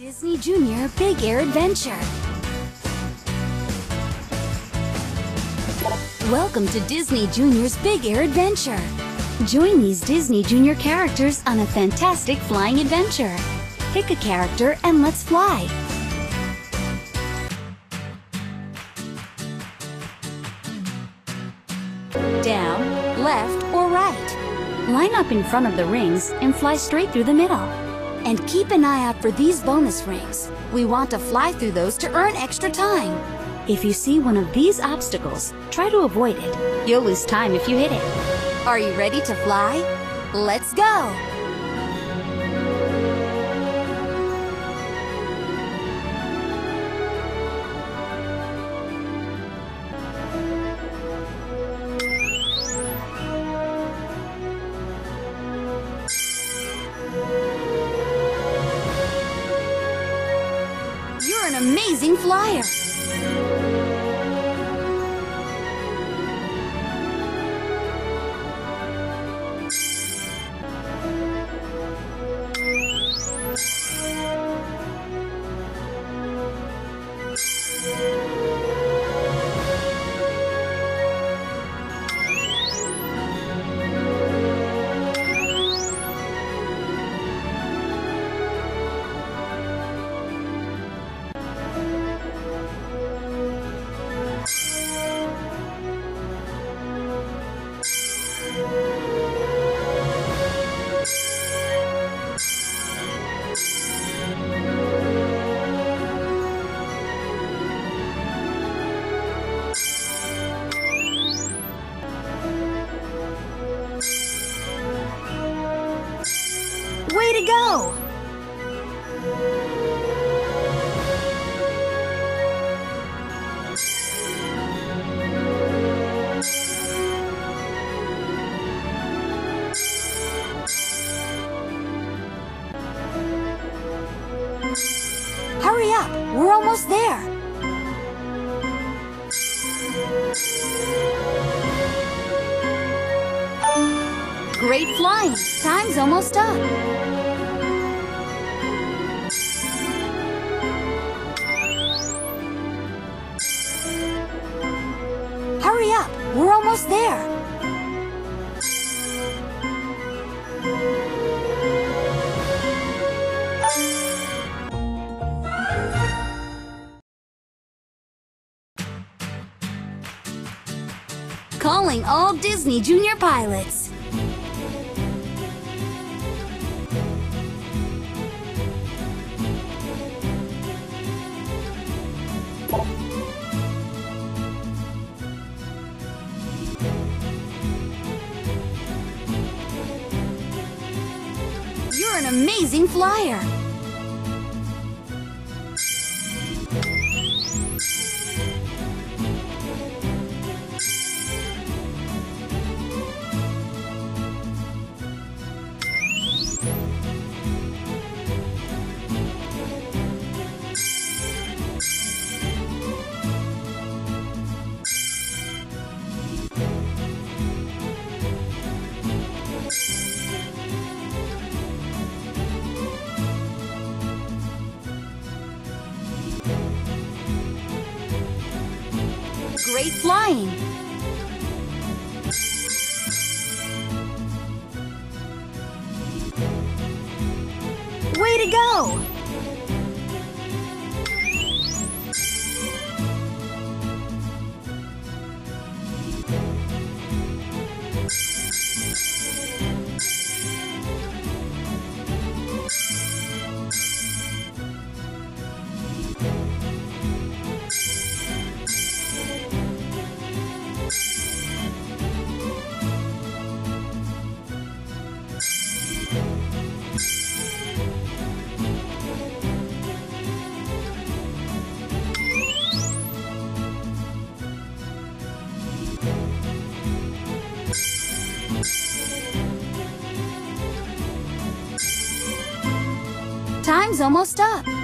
Disney Junior Big Air Adventure. Welcome to Disney Junior's Big Air Adventure. Join these Disney Junior characters on a fantastic flying adventure. Pick a character and let's fly. Down, left, or right. Line up in front of the rings and fly straight through the middle. And keep an eye out for these bonus rings. We want to fly through those to earn extra time. If you see one of these obstacles, try to avoid it. You'll lose time if you hit it. Are you ready to fly? Let's go! Amazing flyer! Go! Hurry up! We're almost there! Great flying! Time's almost up! We're almost there! Calling all Disney Junior pilots. An amazing flyer. Great flying. Way to go! Time's almost up.